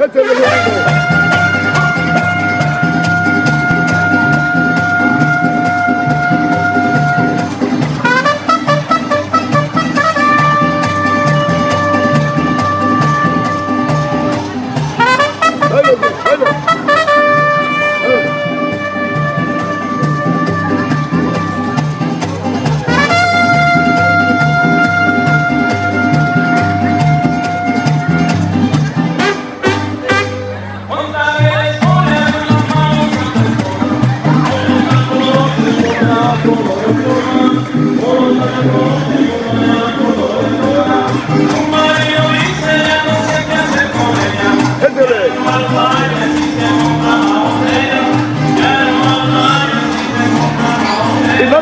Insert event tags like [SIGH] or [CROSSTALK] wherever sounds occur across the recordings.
Let's have a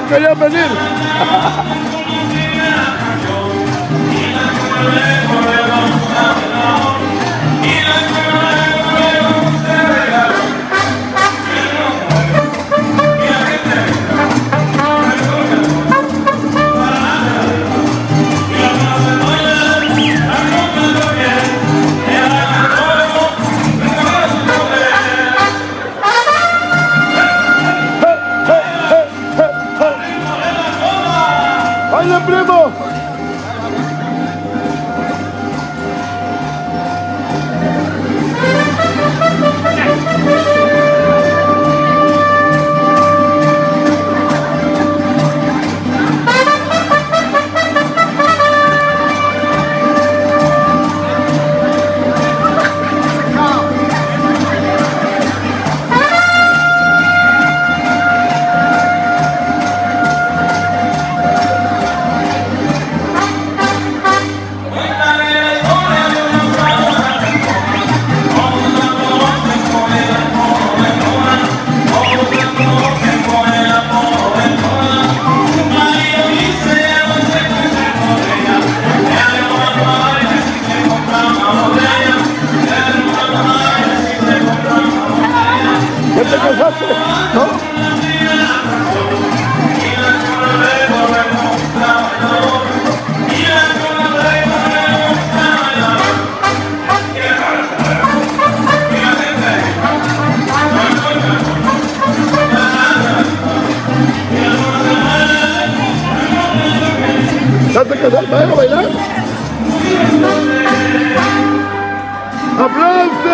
quería venir. [LAUGHS] problema. خدت الجزاء أيوه بيلعب ابراز